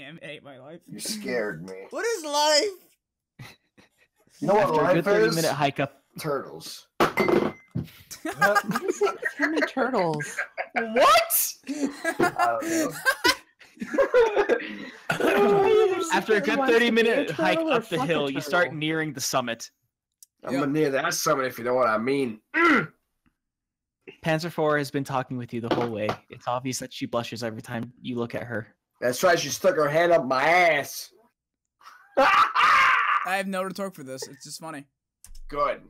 damn it, I hate my life. You scared me. What is life? You know what After a good 30 is? minute hike up. Turtles. What is it? How many turtles? What? I don't know. After a good 30 to be a minute hike up the hill, you start nearing the summit. I'm Yep. near that summit if you know what I mean. Panzer IV has been talking with you the whole way. It's obvious that she blushes every time you look at her. That's right, she stuck her hand up my ass. I have no retort for this. It's just funny. Good.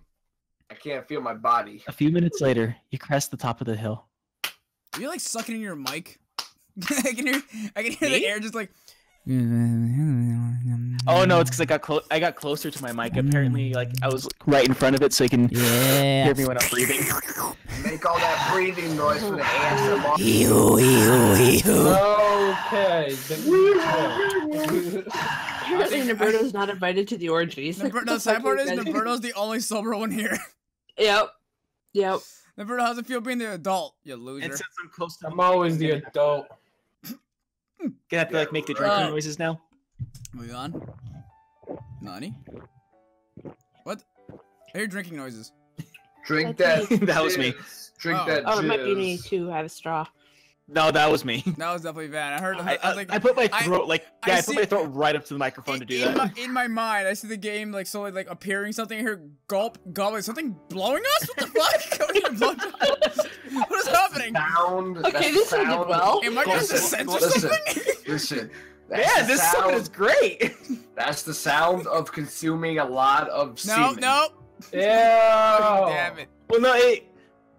I can't feel my body. A few minutes later, you crest the top of the hill. Are you like sucking in your mic? I can hear. I can hear the air just like. Oh no, it's because I got clo- I got closer to my mic. Apparently, like I was right in front of it, so you can Yeah. hear me when I'm breathing. Make all that breathing noise for the ASMR. Okay. then- Apparently, Roberto's not invited to the orgies. Like, Nabur- what no, the sad fuck part you is guys- Norberto's the only sober one here. Yep. Yep. Naberto, how's it feel being the adult? You loser. And since I'm close to, I'm always the adult. gonna have to like make the drinking Uh, noises now. Moving on. Nani? What? I hear drinking noises. Drink that. That was me. Drink Oh. that. Oh, it might be me too. I have a straw. No, that was me. That was definitely bad. I heard. I, I, I was like, I put my I- throat like I yeah, I, see- put my throat right up to the microphone to do in, that. my, in my mind, I see the game like slowly like appearing something. I hear gulp, gulp. Like something blowing us? What the fuck? What are you blowing- what is happening? Sound. Okay, this the one did well. Am I gonna Listen, censor listen, something? Listen. That's yeah, this sound, is great. That's the sound of consuming a lot of no, semen. no. Yeah. Damn it. well, no, it,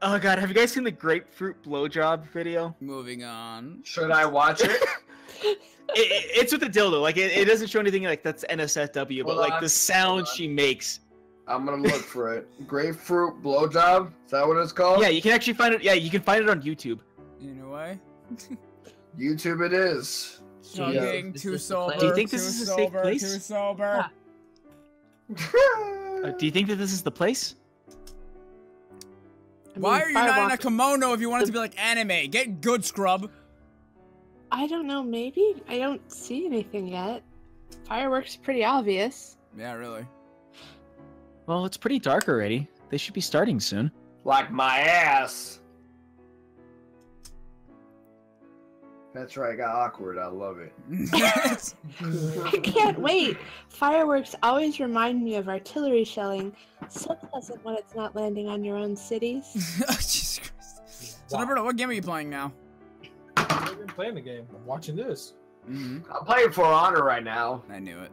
oh god, have you guys seen the grapefruit blowjob video? Moving on. Should I watch it? It, it- it's with the dildo. Like it, it doesn't show anything like that's NSFW, but Hold like on, the sound she makes. I'm gonna look for it. Grapefruit blowjob. Is that what it's called? Yeah, you can actually find it. Yeah, you can find it on YouTube. You know why? YouTube it is. Chugging, Is too sober. Do you think this is a safe sober, place? Too sober. Yeah. Uh, do you think that this is the place? I Why mean, are you not in a kimono if you want it to be like anime? Get good, scrub. I don't know. Maybe I don't see anything yet. Fireworks pretty obvious. Yeah, really. Well, it's pretty dark already. They should be starting soon. like my ass. That's right. I got awkward. I love it. I can't wait. Fireworks always remind me of artillery shelling. So pleasant when it's not landing on your own cities. oh, Jesus Christ. So, Wow. Roberto, what game are you playing now? I've been playing the game. I'm watching this. Mm-hmm. I'm playing For Honor right now, I knew it.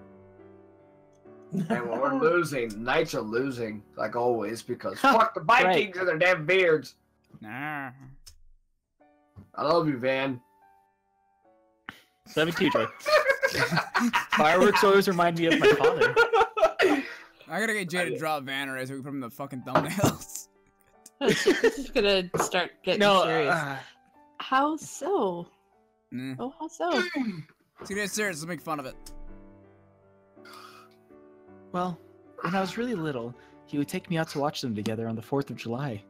and when we're losing, Knights are losing like always because fuck the Vikings and their damn beards. Nah. I love you, Van. 72, Joy. Fireworks always remind me of my father. I gotta get Jay to drop Vanner so we can put him in the fucking thumbnails. this is gonna start getting No, serious. uh, How so? Nah. Oh, how so? So get serious, let's make fun of it. well, when I was really little, he would take me out to watch them together on the 4th of July.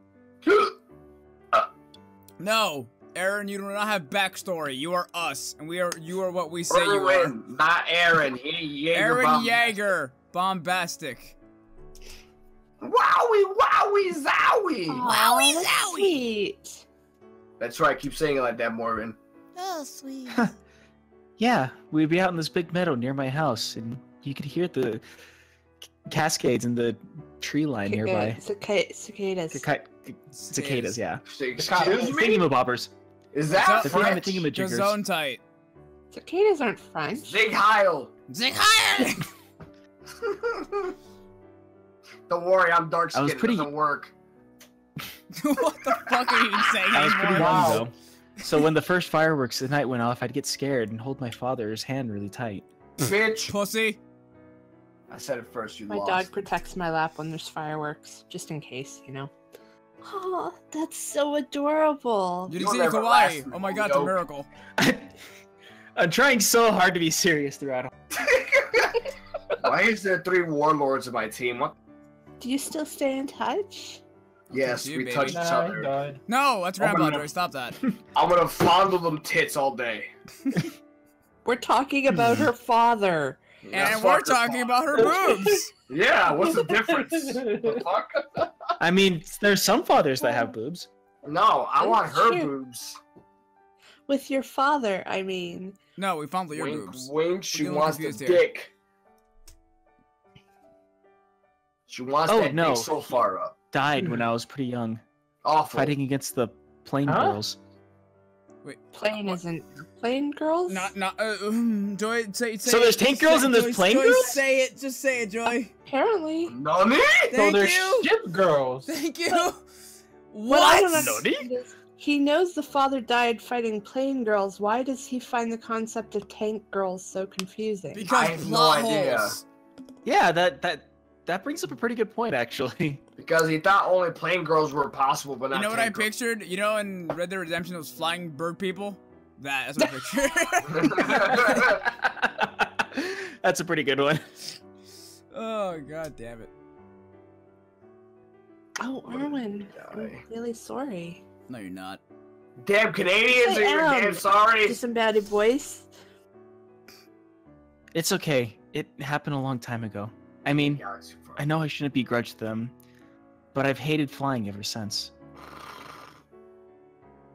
No, Aaron, you do not have backstory. You are us, and we are you are what we say you are. Not Aaron. He Jaeger Aaron bomb- Yeager, bombastic. Wowie, wowie, zowie. Wowie zowie. Sweet. That's right. Keep saying it like that, Morgan. Oh, sweet. Yeah, we'd be out in this big meadow near my house, and you could hear the c- cascades in the tree line nearby. Uh, cica- cicadas. Cica- cicadas, yeah. Excuse The me. thingamabobbers. Is What's that up? The thing- the French? thingamajiggers. Gazone tight. Cicadas aren't French. Zig Heil. Zig higher. Don't worry, I'm dark I was skinned. pretty- It doesn't work. what the fuck are you saying I was pretty anymore? young though. So when the first fireworks at night went off, I'd get scared and hold my father's hand really tight. Bitch. Pussy. I said it first. You My lost. dog protects my lap when there's fireworks, just in case, you know. Oh, that's so adorable. You You'll didn't see never Kawaii. Oh my god, it's a miracle. I'm trying so hard to be serious throughout. Why is there three warlords in my team? What? Do you still stay in touch? Yes, you, we baby. touched each Nah, other. Oh died. No, that's Oh Grandpa God. Joy. Stop that. I'm gonna fondle them tits all day. We're talking about her father. Yeah, and we're talking father. about her boobs. Yeah, what's the difference? The fuck? I mean, there's some fathers that have boobs. No, I want her Shit. boobs. With your father, I mean. No, we found your Wink, boobs. wink. She wants the here. dick. She wants Oh, that no. dick so far up. Died when I was pretty young, Awful. fighting against the plain Huh? girls. Wait, plain isn't plain girls? Not, not, uh, um, Joy, say, say So it, there's tank say girls it, and there's Joy, plain Joy, girls? Say it, just say it, Joy. Apparently. Nani? so they're you. ship girls. Thank you. What I What? understand is he knows the father died fighting plane girls. Why does he find the concept of tank girls so confusing? Because I Because have no plot idea. holes. Yeah, that that that brings up a pretty good point, actually. Because he thought only plane girls were possible, but not You know what I girls. pictured? You know in Red Dead Redemption those flying bird people? That, that's what I pictured. That's a pretty good one. Oh god damn it. Oh, Erwin. I'm really sorry. No you're not. damn Canadians I are you're am. damn sorry. Disembodied voice. It's okay. It happened a long time ago. I mean, Yeah. I know I shouldn't begrudge them, but I've hated flying ever since.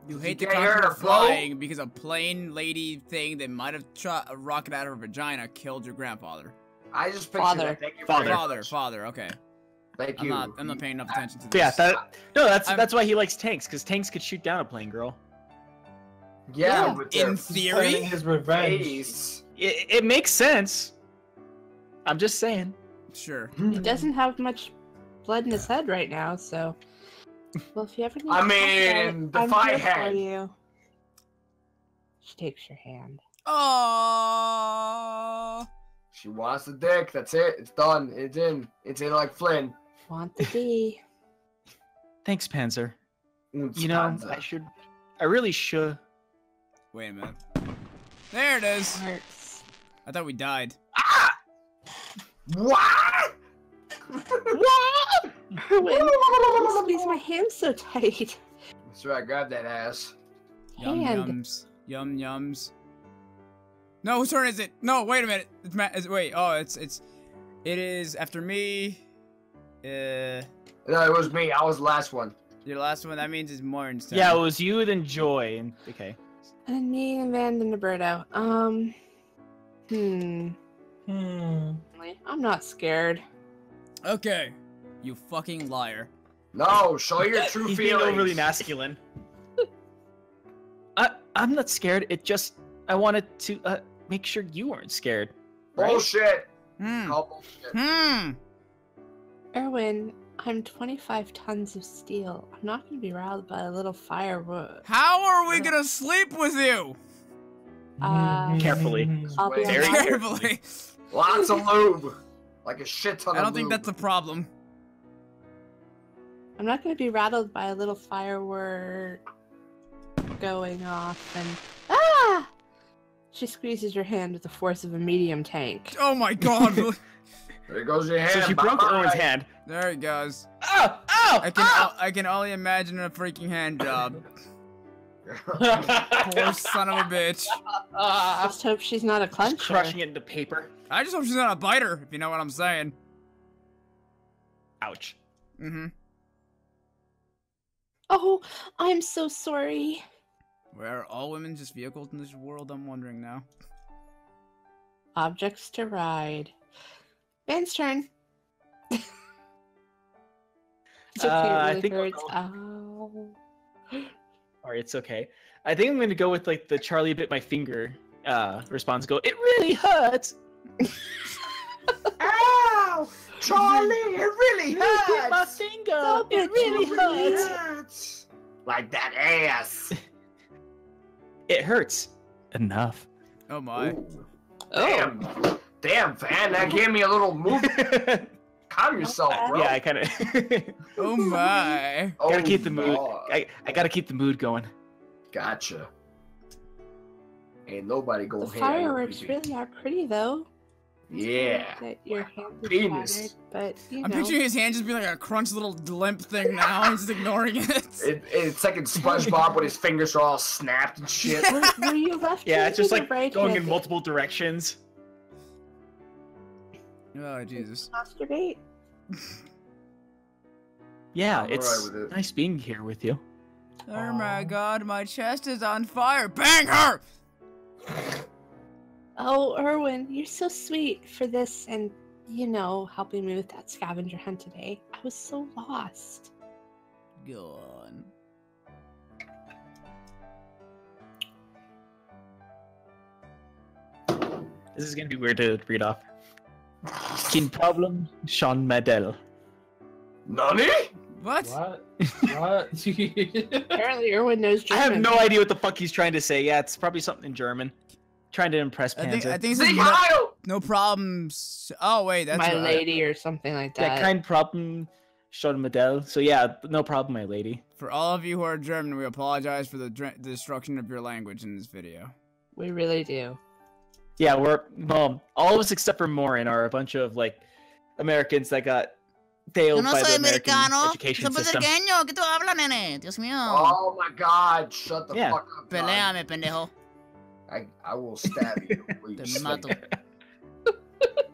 You You hate the hear concept her of flow? flying because a plain lady thing that might have shot a rocket out of her vagina killed your grandfather. I just pictured Father. that. Thank you Father. Father, father, okay. Thank I'm you. not I'm not paying enough attention to this. Yeah, that no, that's I'm- that's why he likes tanks, because tanks could shoot down a plane girl. Yeah, Yeah. In theory, his revenge. It, it makes sense. I'm just saying. sure. Hmm. He doesn't have much blood in his head right now, so. Well, if you ever need I to talk about mean, the I'm fight here for you. She takes your hand. Oh. She wants the dick. That's it. It's done. It's in. It's in like Flynn. Want the D. Thanks, Panzer. Mm, You know, Spanza. I should. I really should. Wait a minute. There it is. Hearts. I thought we died. Ah! What? Erwin, don't squeeze my hand so tight. That's right. Grab that ass. Yum Hand. yums. Yum yums. No, whose turn is it? No, wait a minute. It's Matt. Is, wait. Oh, it's it's. It is after me. Uh, No, it was me. I was the last one. your last one. That means it's Moiren's turn. Yeah, it was you, then Joy, and okay. And me and Van Roberto. Um. Hmm. Hmm. I'm not scared. Okay. You fucking liar. No, show your true He's being feelings. overly masculine. I I'm not scared. It just I wanted to uh, make sure you weren't scared. Right? Bullshit. Hmm. Call bullshit. Hmm. Erwin, I'm 25 tons of steel. I'm not going to be riled by a little firewood. How are we gonna sleep with you? Uh, Carefully. I'll Very honest. Carefully. Lots of lube. Like a shit ton of lube. I don't think that's a problem. I'm not going to be rattled by a little firework going off and ah! She squeezes your hand with the force of a medium tank. Oh my god. There goes your hand. So she broke Bye-bye. Owen's hand. there he goes. Oh! Oh! I can I can only imagine a freaking hand job. Poor son of a bitch. I just hope she's not a clencher. Crushing it into paper. I just hope she's not a biter, if you know what I'm saying. Ouch. Mm-hmm. Oh, I'm so sorry. Where are all women just vehicles in this world? I'm wondering now. Objects to ride. Ben's turn. it's okay, Uh, I it really think I'll hurts. go- Ow. Alright, it's okay. I think I'm gonna go with like the Charlie bit my finger uh response. Go, it really hurts. Ow! Charlie, it really It hit my finger. Stop it it, really Charlie. hurts. hurts. Like that ass. It hurts. Enough. Oh my. Ooh. Oh. Damn. Damn, fan. That gave me a little move. Calm yourself, bro. Yeah, I kind of Oh my. Oh, gotta keep the oh, mood. God. I, I gotta keep the mood going. Gotcha. Ain't nobody The gonna hate fireworks baby. really are pretty, though. Yeah. That your hand is Penis. shattered, but you I'm know. picturing his hand just being like a crunch little limp thing now. I'm just ignoring it. It, it's like in SpongeBob when his fingers are all snapped and shit. were, were you left Yeah, it's just like right going in multiple directions. Oh Jesus. Masturbate. Yeah, I'm it's alright with it. nice being here with you. Oh my God, my chest is on fire. Bang her! Oh, Erwin, you're so sweet for this and, you know, helping me with that scavenger hunt today. I was so lost. Go on. This is gonna be weird to read off. Skin problem, Sean Medel. Nani? What? What? What? Apparently, Erwin knows German. I have no idea what the fuck he's trying to say. Yeah, it's probably something in German. Trying to impress I Panzer. think I think it Say no, Heil! no problems. Oh wait, that's My what I- lady or something like yeah, that. kind problem, Sean Medel. So yeah, no problem, my lady. For all of you who are German, we apologize for the, dr- the destruction of your language in this video. We really do. Yeah, we're well, all of us except for Moiren are a bunch of like Americans that got failed by the American education system. ¿Qué tú hablas, nene? Dios mío. Oh my god, shut the Yeah. fuck up. John. Peleame, pendejo. I, I will stab you. you Te mato.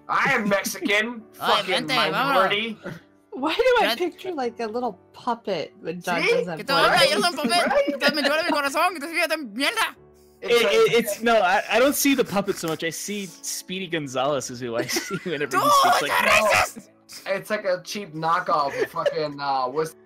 I am Mexican. Fucking vente, minority. Why do I picture like a little puppet with John See? does that ¿Qué tú voice? hablas? Right. Un papel. Que me duele mi corazón. Que te fíjate, mierda. It, It's, it, it's no, I, I don't see the puppet so much. I see Speedy Gonzales is who I see whenever Dude, he speaks. Like, that's racist! it's like a cheap knockoff of fucking uh what's the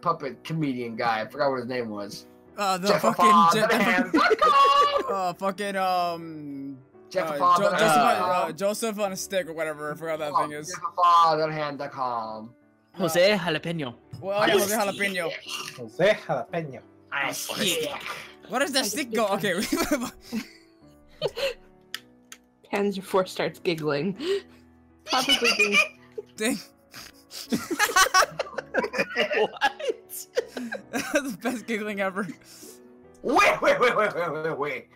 puppet comedian guy. I forgot what his name was. Uh, the Jeff fucking. Afon, Je- Dunham. uh, fucking, um. Jeff uh, Jo- Joseph, on, uh, Joseph on a stick or whatever. I forgot that thing is. JeffAfon.com. Jose Jalapeno. Well, yeah, Jose Jalapeno. Jose Jalapeno. I stick. Where does that stick go? Okay. Panzer IV starts giggling. Probably being Dang. what? the best giggling ever. Wait, wait, wait, wait, wait, wait, wait.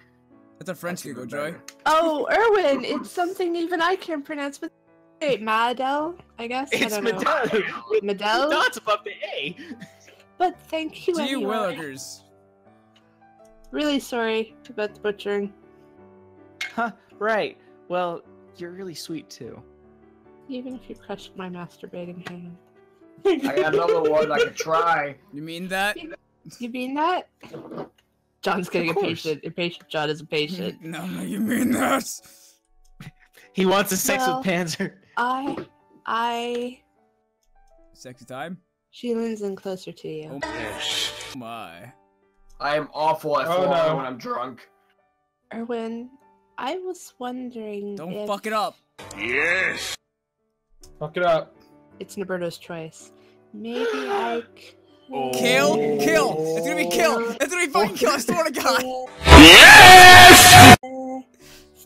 That's a French giggle, Joy. Oh, Erwin, it's something even I can't pronounce. But wait, Madel, I guess. I It's don't know. Medel. with Medel? Dots above the A. But thank you To you, anyway. Willikers. Really sorry about the butchering. Huh, right. Well, you're really sweet too. Even if you crushed my masturbating hand. I got another one I could try. You mean that? You mean that? John's getting impatient. Impatient John is impatient. no, no, you mean that? He wants a sex Well- with Panzer. I, I, Sexy time? she leans in closer to you. Oh my. I am awful at Oh, flying no. when I'm drunk. Erwin, I was wondering Don't if fuck it up. Yes. Fuck it up. It's Roberto's choice. Maybe I could... Kill? Kill! It's gonna be kill! It's gonna be fucking kill, I swear to God! Yes!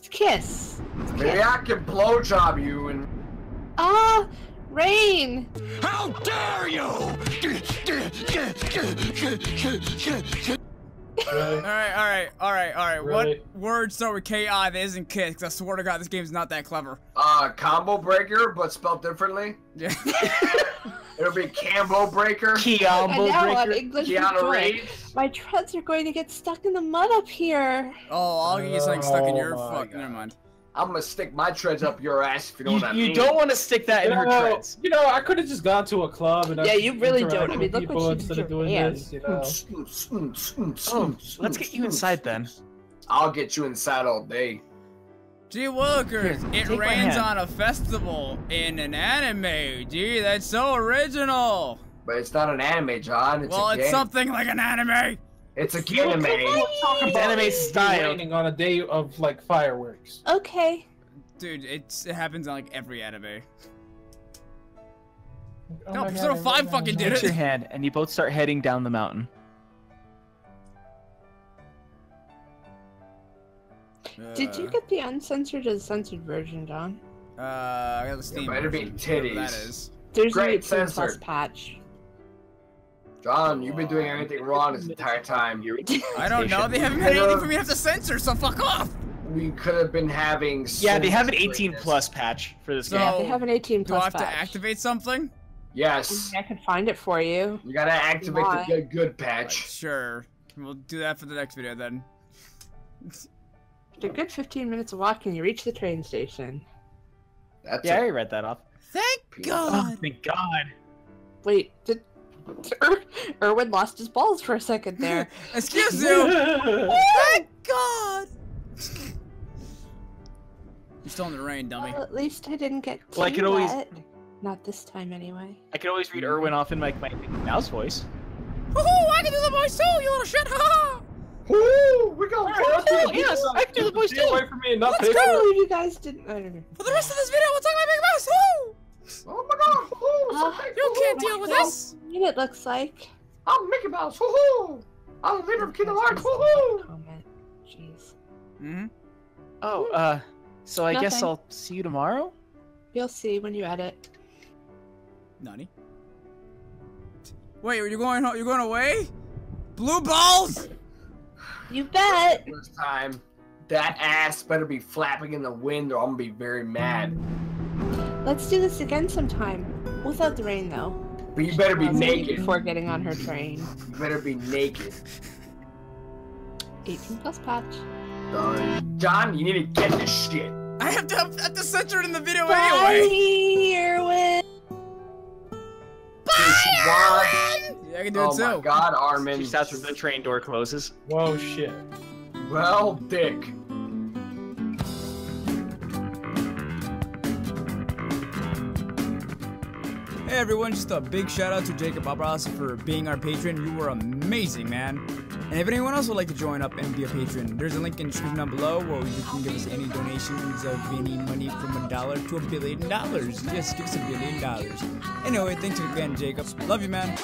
Kiss. Maybe I can blowjob you and Ah, rain. How dare you! Really? Alright, alright, alright, alright. Really? What word start with KI that isn't kiss? 'Cause I swear to God, this game's not that clever. uh combo breaker, but spelled differently. Yeah. It'll be Cambo breaker. And Kiambo now on breaker. English with Keanu. Reeves. My treads are going to get stuck in the mud up here. oh, I'll get something stuck in Oh your my fuck. Never mind. I'm gonna stick my treads up your ass if you know You, what I you mean. don't want to stick that in her know, treads. You know, I could have just gone to a club and Yeah, you really don't. I mean, look what people you did instead of doing hands. this. You know. Oh, let's get you inside then. I'll get you inside all day. Gee Willikers, Here, it rains on a festival in an anime. Gee, that's so original. But it's not an anime, John. It's well, a it's game. something like an anime. It's a anime. It's anime style. Raining on a day of like fireworks. Okay. Dude, it's it happens on like every anime. Oh No, my Persona God, 5 I fucking did Take it. your hand, and you both start heading down the mountain. Did you Uh, get the uncensored or censored version, John? Uh, I got the Steam. better be version, whatever That titties. is. There's Great, a 18 plus censored. patch. John, you've been doing everything wrong this entire time. I don't know. They haven't had anything for me to have to censor, so fuck off. we could have been having. Yeah, they have an 18 greatness. plus patch for this So- game. Yeah, they have an 18 plus. Do I plus have to activate something? Yes, I can find it for you. you gotta activate Why? the good, good Like, patch. sure. We'll do that for the next video then. After a good 15 minutes of walking, you reach the train station. That's Yeah, I a- already read that off. Thank Peanut. Oh, God. thank God. Wait, did Er- Erwin lost his balls for a second there? Excuse you. Thank God. You're still in the rain, dummy. well, at least I didn't get too Well, I could always- wet. Not this time, anyway. I could always read Erwin off in like my mouse voice. Woohoo! I can do the voice too, you little shit! Ha ha! Woo! We go. Oh, yes, I can do the voice Stay too. away from me and not Let's pay I for it. believe you guys didn't. I don't know. For the rest of this video, we'll talk about Big Mouse. Woo! Oh my God! Woo! Uh. You can't deal with well, this. It looks like. I'm Mickey Mouse. Woohoo! I'm the leader of Kingdom Hearts. Woohoo! Comment. Jeez. Mm-hmm. Oh, uh, so I guess I'll see you tomorrow? You'll see when you edit. Nani? Wait, are you going? You're going away? Blue balls? You bet. This time, that ass better be flapping in the wind, or I'm gonna be very mad. Let's do this again sometime. Without the rain, though. But you better be naked. Before getting on her train. You better be naked. 18 plus patch. Done. John, you need to get this shit. I have to have to censor it in the video anyway. Bye, Erwin. Bye, Yeah, I can do it too. Oh my. God, Armin. Just after the train door closes. Whoa, shit. Well, Dick. Hey everyone, just a big shout out to Jacob Abrasi for being our patron. You were amazing, man. And if anyone else would like to join up and be a patron, there's a link in the description down below where you can give us any donations of any money from a dollar to a billion dollars. Yes, give us a billion dollars. Anyway, thanks again, Jacob. Love you, man.